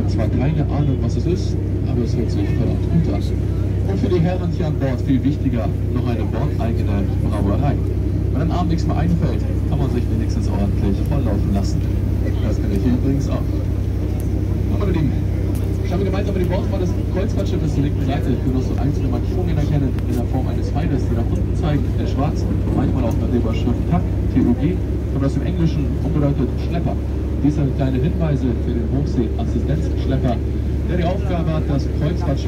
habe zwar keine Ahnung, was es ist, aber es hört sich verdammt gut an. Und für die Herren hier an Bord viel wichtiger, noch eine bordeigene Brauerei. Wenn einem Abend nichts mehr einfällt, kann man sich wenigstens ordentlich volllaufen lassen. Das kann ich hier übrigens auch. Und meine Lieben, schauen wir gemeinsam mit dem Bordmann des Kreuzfahrtschiffes zur linken Seite. Können noch so einzelne Markierungen erkennen in der Form eines Pfeiles, die nach unten zeigen, in schwarz, manchmal auch mit der Überschrift TAC, TUG, und aus dem Englischen umgedeutet Schlepper. Dies sind kleine Hinweise für den Hochsee-Assistenzschlepper, der die Aufgabe hat, das Kreuzfahrtschiff